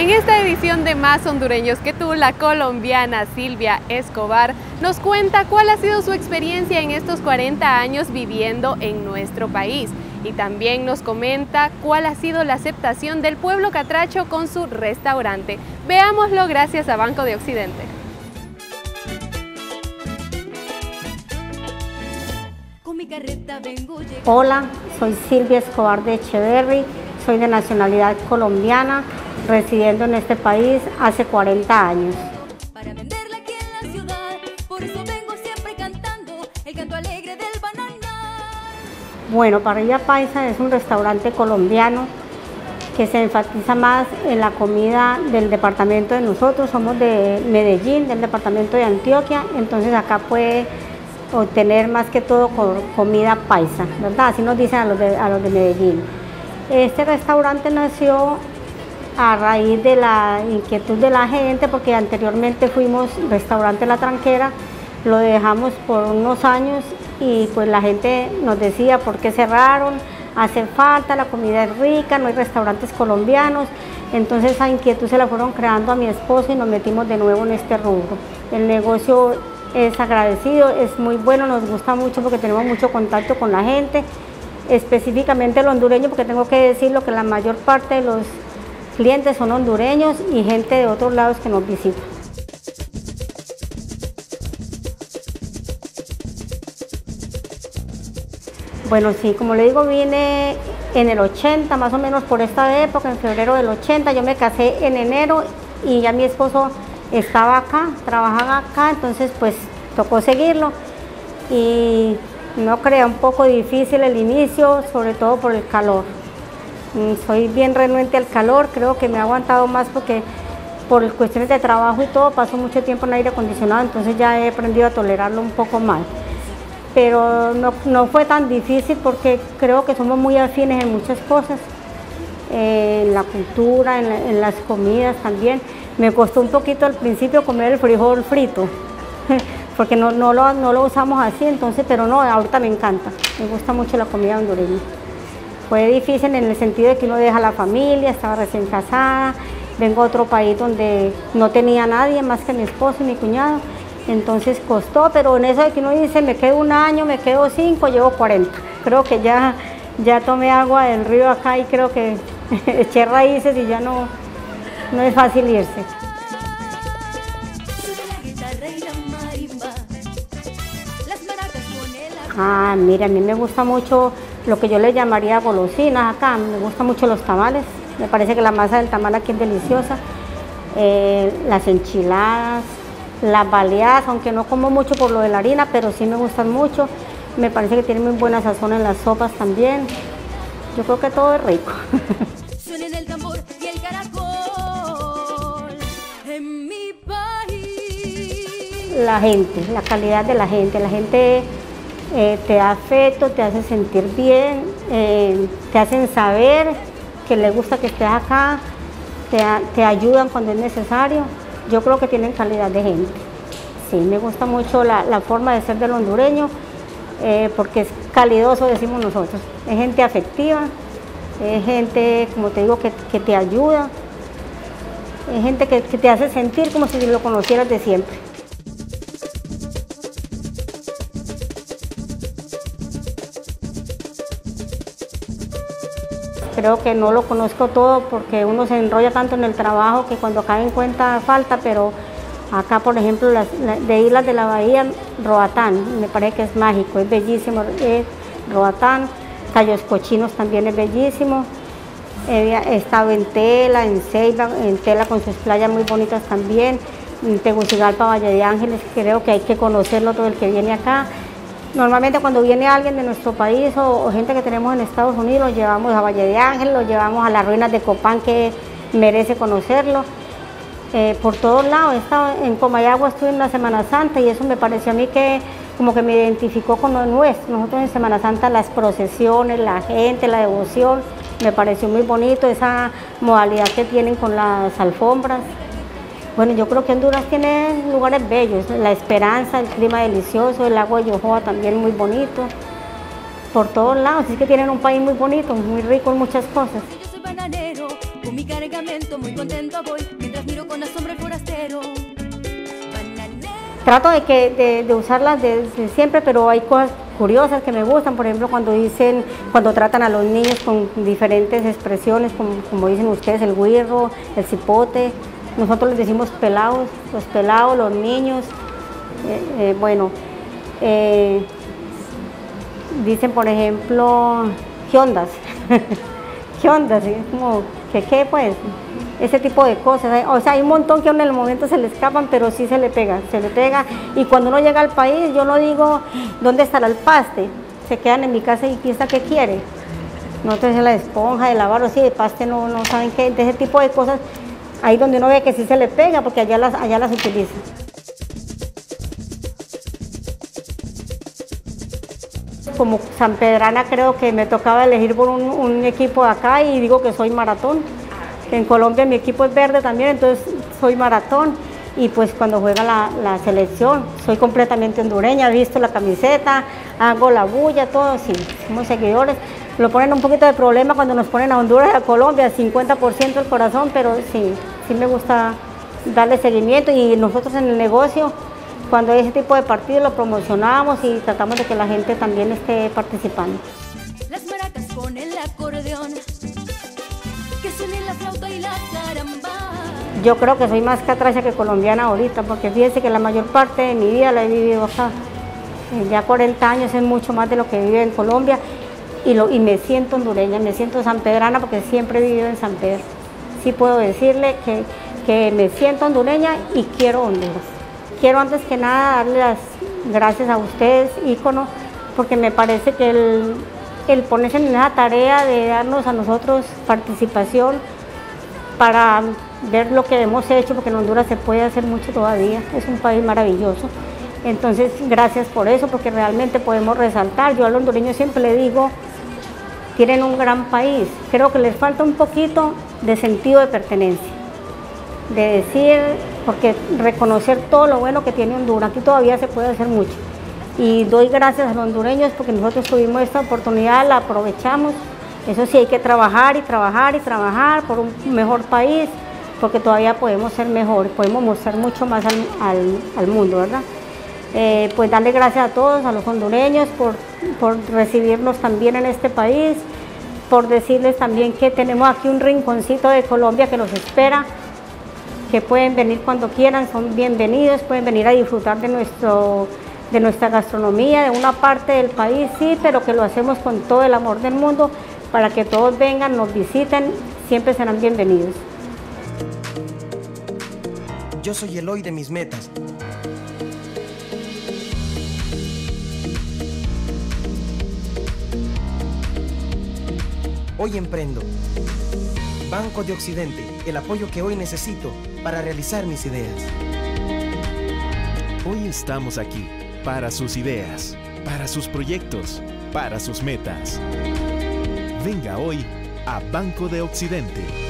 En esta edición de Más Hondureños que tú, la colombiana Silvia Escobar nos cuenta cuál ha sido su experiencia en estos 40 años viviendo en nuestro país y también nos comenta cuál ha sido la aceptación del pueblo catracho con su restaurante. Veámoslo gracias a Banco de Occidente. Hola, soy Silvia Escobar de Echeverry, soy de nacionalidad colombiana, residiendo en este país hace 40 años. Para venderla aquí en la ciudad, por eso vengo siempre cantando el canto alegre del banana. Bueno, Parrilla Paisa es un restaurante colombiano que se enfatiza más en la comida del departamento de nosotros, somos de Medellín, del departamento de Antioquia, entonces acá puede obtener más que todo comida paisa, ¿verdad? Así nos dicen a los de, a los de Medellín. Este restaurante nació a raíz de la inquietud de la gente, porque anteriormente fuimos restaurante La Tranquera, lo dejamos por unos años y pues la gente nos decía por qué cerraron, hace falta, la comida es rica, no hay restaurantes colombianos, entonces esa inquietud se la fueron creando a mi esposo y nos metimos de nuevo en este rubro. El negocio es agradecido, es muy bueno, nos gusta mucho porque tenemos mucho contacto con la gente, específicamente el hondureño, porque tengo que decirlo que la mayor parte de los clientes son hondureños y gente de otros lados que nos visita. Bueno, sí, como le digo, vine en el 80, más o menos por esta época, en febrero del 80, yo me casé en enero y ya mi esposo estaba acá, trabajaba acá, entonces pues tocó seguirlo y no crea un poco difícil el inicio, sobre todo por el calor. Mm, soy bien renuente al calor, creo que me ha aguantado más porque por cuestiones de trabajo y todo paso mucho tiempo en aire acondicionado, entonces ya he aprendido a tolerarlo un poco más. Pero no, fue tan difícil porque creo que somos muy afines en muchas cosas, en la cultura, en las comidas también. Me costó un poquito al principio comer el frijol frito, porque no, no, lo, no lo usamos así, entonces, pero no, ahorita me encanta, me gusta mucho la comida hondureña. Fue difícil en el sentido de que uno deja la familia, estaba recién casada, vengo a otro país donde no tenía nadie más que mi esposo y mi cuñado, entonces costó, pero en eso de que uno dice, me quedo un año, me quedo cinco, llevo 40. Creo que ya, ya tomé agua del río acá y creo que eché raíces y ya no, no es fácil irse. Ah, mira, a mí me gusta mucho lo que yo le llamaría golosinas acá, me gustan mucho los tamales, me parece que la masa del tamal aquí es deliciosa, eh, las enchiladas, las baleadas, aunque no como mucho por lo de la harina, pero sí me gustan mucho, me parece que tienen muy buena sazón en las sopas también, yo creo que todo es rico. la gente, la calidad de la gente. La gente eh, te da afecto, te hace sentir bien, eh, te hacen saber que les gusta que estés acá, te, ayudan cuando es necesario. Yo creo que tienen calidad de gente. Sí, me gusta mucho la, forma de ser del hondureño, eh, porque es calidoso, decimos nosotros. Es gente afectiva, es gente, como te digo, que, te ayuda, es gente que te hace sentir como si lo conocieras de siempre. Creo que no lo conozco todo porque uno se enrolla tanto en el trabajo que cuando cae en cuenta falta, pero acá por ejemplo las, de Islas de la Bahía, Roatán, me parece que es mágico, es bellísimo, es Roatán, Callos Cochinos también es bellísimo, he estado en Tela, en Ceiba, en Tela con sus playas muy bonitas también, en Tegucigalpa, Valle de Ángeles, creo que hay que conocerlo todo el que viene acá, Normalmente cuando viene alguien de nuestro país o, gente que tenemos en Estados Unidos, lo llevamos a Valle de Ángel, lo llevamos a las ruinas de Copán que merece conocerlo. Eh, por todos lados, he estado en Comayagua, estuve en la Semana Santa y eso me pareció a mí que como que me identificó con lo nuestro. Nosotros en Semana Santa las procesiones, la gente, la devoción, me pareció muy bonito esa modalidad que tienen con las alfombras. Bueno, yo creo que Honduras tiene lugares bellos, la esperanza, el clima delicioso, el agua de Yohoa también muy bonito, por todos lados, es que tienen un país muy bonito, muy rico en muchas cosas. Yo soy bananero, con mi cargamento, muy contento voy, mientras miro con asombro el forastero. Trato de, que, de, usarlas de, siempre, pero hay cosas curiosas que me gustan, por ejemplo, cuando dicen, cuando tratan a los niños con diferentes expresiones, como, dicen ustedes, el guirro, el cipote, nosotros les decimos pelados, los pelados, los niños, eh, eh, bueno, eh, dicen por ejemplo, Hyondas, Hyondas, es como, que qué pues? ese tipo de cosas. O sea, hay un montón que en el momento se le escapan, pero sí se le pega, se le pega. Y cuando uno llega al país, yo no digo, ¿dónde estará el paste? Se quedan en mi casa y piensa qué quiere. No entonces la esponja, de lavar, o sí, de paste no, no saben qué, de ese tipo de cosas, ahí donde uno ve que sí se le pega, porque allá las, allá las utiliza. Como San Pedrana creo que me tocaba elegir por un, equipo de acá y digo que soy maratón en Colombia mi equipo es verde también, entonces soy maratón y pues cuando juega la, selección soy completamente hondureña, he visto la camiseta, hago la bulla, todo, sí, somos seguidores. Lo ponen un poquito de problema cuando nos ponen a Honduras y a Colombia, 50% el corazón, pero sí, sí me gusta darle seguimiento y nosotros en el negocio, cuando hay ese tipo de partidos lo promocionamos y tratamos de que la gente también esté participando. Las maracas con el acordeón yo creo que soy más catracha que colombiana ahorita, porque fíjense que la mayor parte de mi vida la he vivido acá. Eh, ya 40 años es mucho más de lo que vive en Colombia y, lo, y me siento hondureña, me siento sanpedrana porque siempre he vivido en San Pedro. Sí puedo decirle que, que me siento hondureña y quiero Honduras. Quiero antes que nada darle las gracias a ustedes, ícono, porque me parece que el, el ponerse en esa tarea de darnos a nosotros participación para ver lo que hemos hecho, porque en Honduras se puede hacer mucho todavía, es un país maravilloso. Entonces, gracias por eso, porque realmente podemos resaltar. Yo a los hondureños siempre le digo, tienen un gran país. Creo que les falta un poquito de sentido de pertenencia, de decir, porque reconocer todo lo bueno que tiene Honduras, aquí todavía se puede hacer mucho. Y doy gracias a los hondureños porque nosotros tuvimos esta oportunidad, la aprovechamos. Eso sí, hay que trabajar y trabajar y trabajar por un mejor país, porque todavía podemos ser mejores, podemos mostrar mucho más al, mundo, ¿verdad? Eh, pues darle gracias a todos, a los hondureños, por, por recibirnos también en este país, por decirles también que tenemos aquí un rinconcito de Colombia que los espera, que pueden venir cuando quieran, son bienvenidos, pueden venir a disfrutar de, nuestro, de nuestra gastronomía, de una parte del país, sí, pero que lo hacemos con todo el amor del mundo, para que todos vengan, nos visiten, siempre serán bienvenidos. Yo soy el hoy de mis metas. Hoy emprendo. Banco de Occidente, el apoyo que hoy necesito para realizar mis ideas. Hoy estamos aquí para sus ideas, para sus proyectos, para sus metas. Venga hoy a Banco de Occidente.